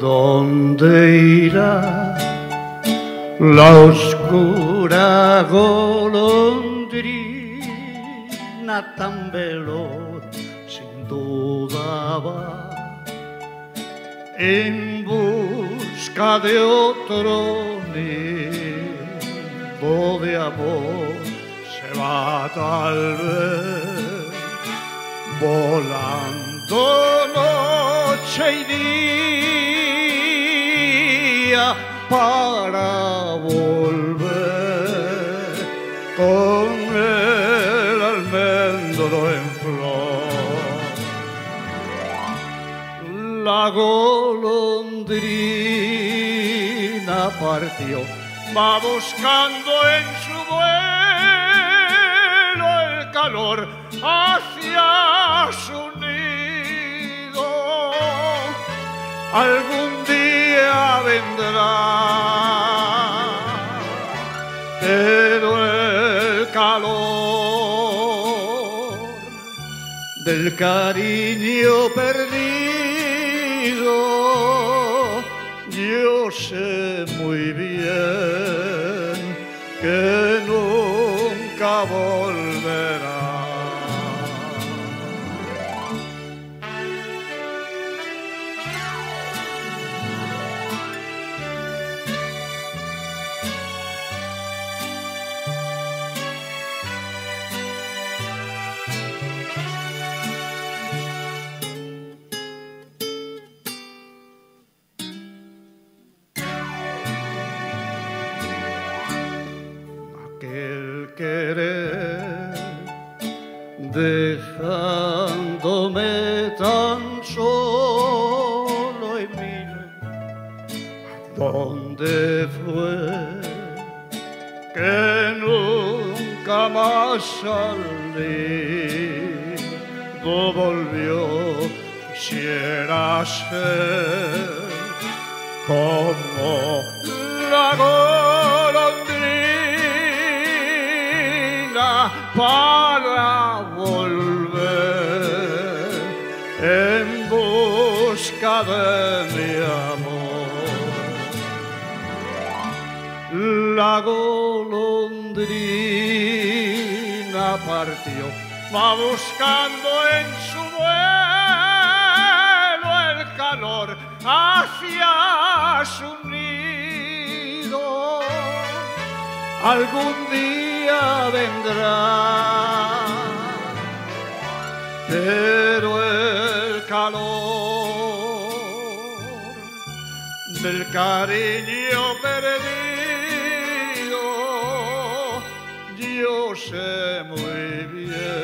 ¿Dónde irá la oscura golondrina tan veloz? Sin duda va en busca de otro nido de amor. Se va tal vez volando noche y día para volver con el almendro en flor. La golondrina partió, va buscando en su vuelo el calor hacia su nido. Algún día vendrá, del cariño perdido, yo sé muy bien que querer dejándome tan solo y mira dónde fue que nunca más salido volvió quisiera ser como la para volver en busca de mi amor. La golondrina partió, va buscando en su vuelo el calor hacia su nido. Algún día vendrá, pero el calor del cariño perdido, yo sé muy bien